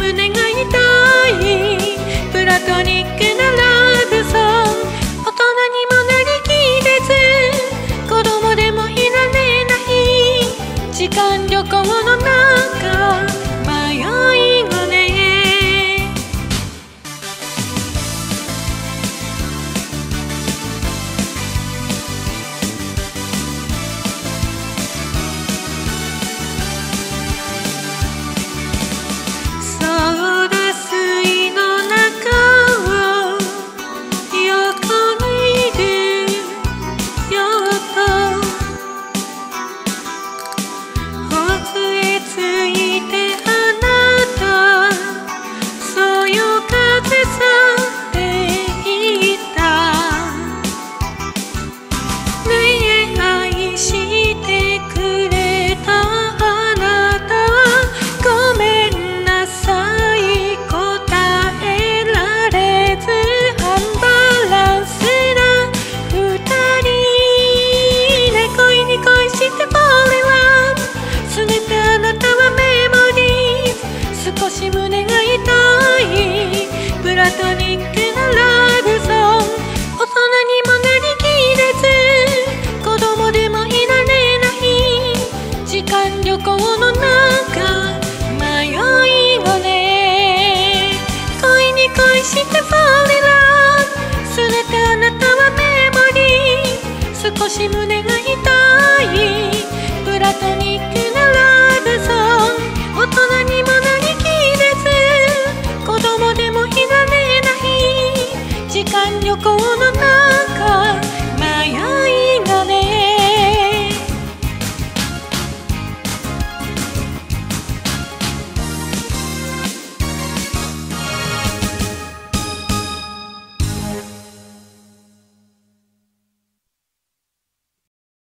胸が痛い。プラトニックなら to you. し胸が痛いプラトニックなラブソン。大人にもなりきれず子供でもいられない。時間旅行の中迷いをね。恋に恋してファレラ。すれてあなたはメモリー。少し胸が痛い。プラトニックなラブ時間旅行の中